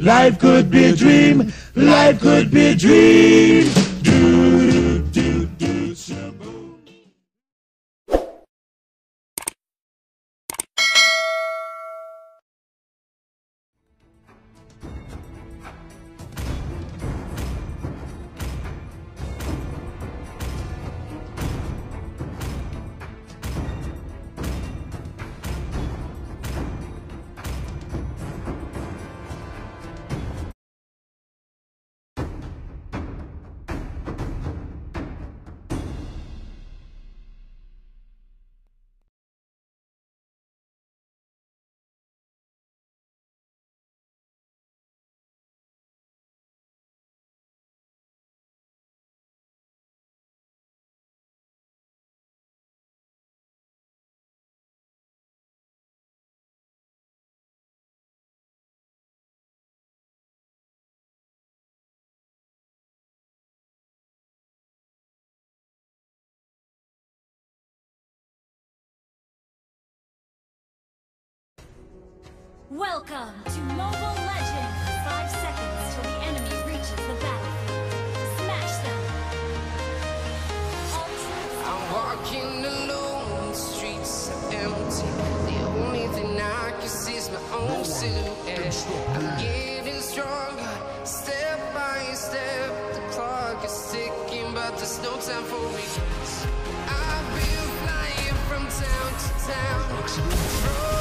Life could be a dream. Life could be a dream. dream. Welcome to Mobile Legends! Five seconds till the enemy reaches the battlefield. Smash them! I'm walking alone, the streets are empty. The only thing I can see is my own silhouette. I'm getting stronger, step by step. The clock is ticking, but there's no time for. I've been flying from town to town.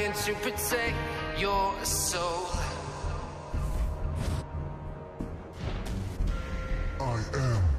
trying to protect your soul. I am